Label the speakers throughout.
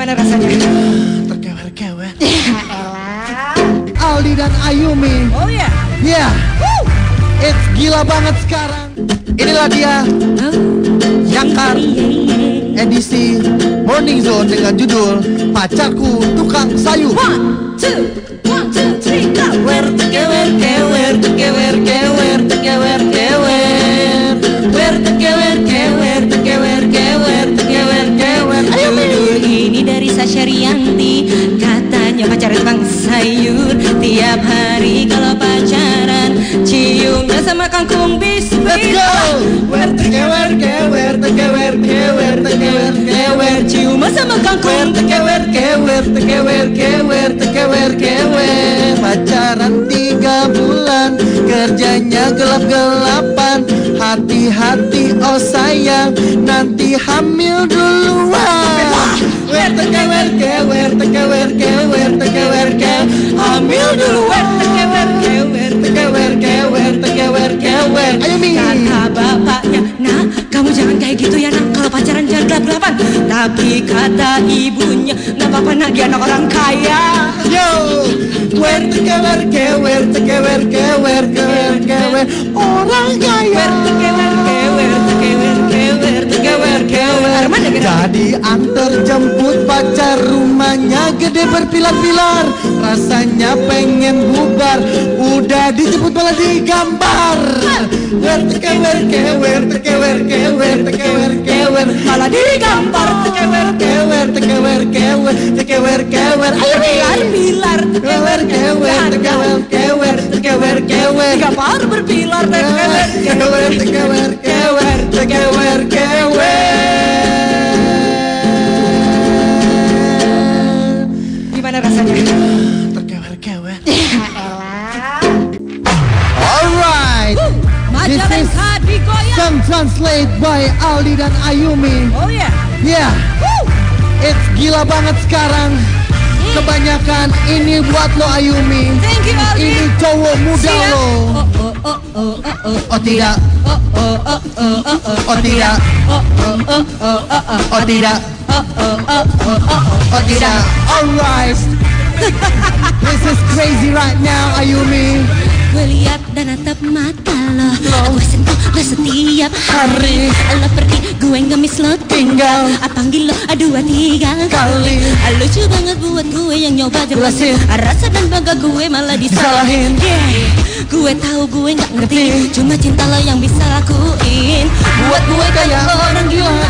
Speaker 1: Gimana rasanya?
Speaker 2: Terkewer-kewer. Aldi dan Ayumi.
Speaker 1: Oh ya.
Speaker 2: Yeah It's gila banget sekarang. Inilah dia. Yakar. Edisi Morning Zone dengan judul Pacarku Tukang Sayur.
Speaker 1: One, two, one, two, three, go.
Speaker 2: Kewer, tekewer, kewer, go! Wer, tekewer, kewer, tekewer, kewer, tekewer, kewer
Speaker 1: Cium sama
Speaker 2: Kewer,
Speaker 1: kangkung
Speaker 2: tekewer, kewer, tekewer, kewer, tekewer, kewer Pacaran tiga bulan Kerjanya gelap-gelapan Hati-hati oh sayang Nanti hamil duluan
Speaker 1: Tapi kata ibunya, nggak apa-apa nak dia anak orang kaya.
Speaker 2: Yo, wer tekewer kewer tekewer kewer kewer kewer orang kaya.
Speaker 1: Wer tekewer kewer tekewer kewer tekewer kewer?
Speaker 2: Jadi antar jemput pacar rumahnya gede berpilar-pilar. Rasanya pengen bubar. Udah dijemput malah digambar. Wer tekewer kewer tekewer kewer tekewer kewer Malah digambar tekewer kewer tekewer kewer tekewer kewer Ayo
Speaker 1: Pilar pilar
Speaker 2: Kewer kewer tekewer kewer tekewer kewer
Speaker 1: Gambar berpilar tekewer
Speaker 2: Kewer tekewer kewer tekewer kewer
Speaker 1: Gimana rasanya?
Speaker 2: Song translate by Aldi dan Ayumi
Speaker 1: Oh ya
Speaker 2: Yeah It's gila banget sekarang Kebanyakan ini buat lo Ayumi
Speaker 1: Thank you Aldi
Speaker 2: Ini cowok muda
Speaker 1: Siap.
Speaker 2: lo
Speaker 1: Oh oh oh oh oh oh
Speaker 2: Oh tidak
Speaker 1: Oh oh oh oh oh oh
Speaker 2: Oh tidak
Speaker 1: Oh oh oh oh oh oh
Speaker 2: Oh tidak
Speaker 1: Oh oh oh oh oh
Speaker 2: Oh tidak Alright This is crazy right now Ayumi
Speaker 1: Gue lihat dan natap mata lo. Gue sentuh lo setiap hari. Lo pergi gue ngemis lo tinggal Panggil lo dua tiga
Speaker 2: Kali.
Speaker 1: Lucu banget buat gue yang nyoba jelasin Rasa dan bangga gue malah disalahin. Yeah. Gue tahu gue gak ngerti. Cuma cinta lo yang bisa lakuin. Buat gue kayak orang gila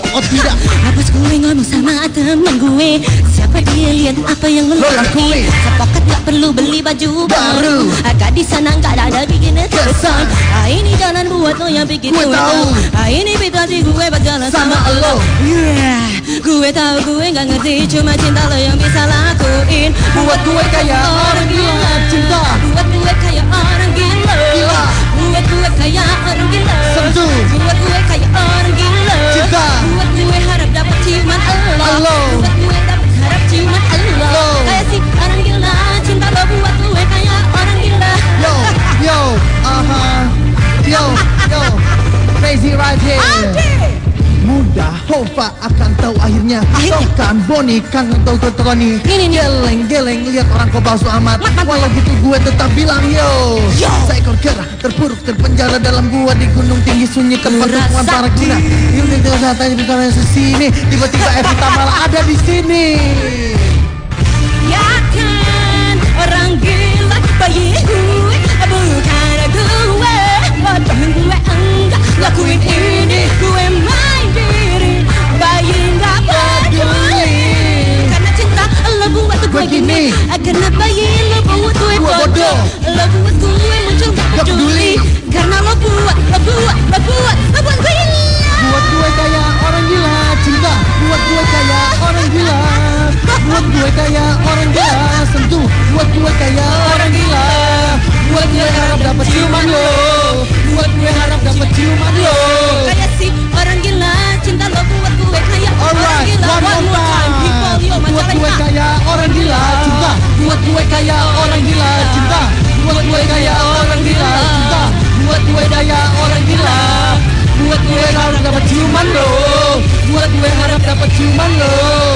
Speaker 2: oh tidak
Speaker 1: Apa gue ngomong sama temen gue Siapa dia lihat apa yang lo lakuin. Sepakat gak perlu beli baju baru. Agak di sana gak ada bikin kesan ah, Ini jalan buat lo yang bikin
Speaker 2: Gue tahu.
Speaker 1: ah, Ini fitasi gue berjalan
Speaker 2: Sama
Speaker 1: sama,
Speaker 2: lo.
Speaker 1: Yeah, gue tahu gue gak ngerti Cuma cinta lo yang bisa lakuin
Speaker 2: Buat gue kayak orang gila, cinta.
Speaker 1: Buat gue kayak orang gila
Speaker 2: Gila.
Speaker 1: Buat gue kayak orang gila
Speaker 2: Sentuh.
Speaker 1: Buat gue kayak orang gila
Speaker 2: Crazy right here Mudah Hova akan tahu akhirnya. Tokan Boni kangen tahu
Speaker 1: nih.
Speaker 2: Geleng geleng lihat orang kau palsu amat Walau gitu gue tetap bilang yo
Speaker 1: Yo.
Speaker 2: Seekor kera terpuruk terpenjara dalam gua di gunung tinggi sunyi tempat tumpuan para guna Ini dengan katanya di sana sini Tiba-tiba Evita malah ada di sini
Speaker 1: Lakuin ini gue main diri. Bayi nggak peduli. Karena cinta lo buat gue gini. Karena bayi lo buat gue
Speaker 2: bodoh.
Speaker 1: Lo buat gue muncul gak
Speaker 2: peduli.
Speaker 1: Karena lo buat, lo buat, lo buat, lo buat gue gila.
Speaker 2: Buat gue kayak orang gila cinta. Buat gue kayak orang gila. Buat gue kayak orang gila sentuh. Buat gue kayak orang gila. Buat gue harap dapat ciuman lo sama ciuman lo.
Speaker 1: Kayak si orang gila
Speaker 2: Cinta lo buat gue kayak orang gila. One, more time. Buat gue kayak orang gila Cinta. Buat gue kayak orang gila Cinta. Buat gue kayak orang gila Cinta. Buat gue kayak orang gila.
Speaker 1: Buat gue
Speaker 2: harap dapat ciuman lo. Buat gue harap dapat ciuman lo.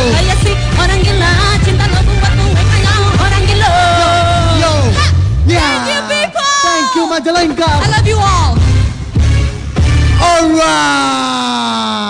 Speaker 1: Kayak si orang gila Cinta lo buat gue kayak orang gila.
Speaker 2: Yo, yo. Yeah.
Speaker 1: Thank you people.
Speaker 2: Thank you Majalengka.
Speaker 1: I love you all. all right.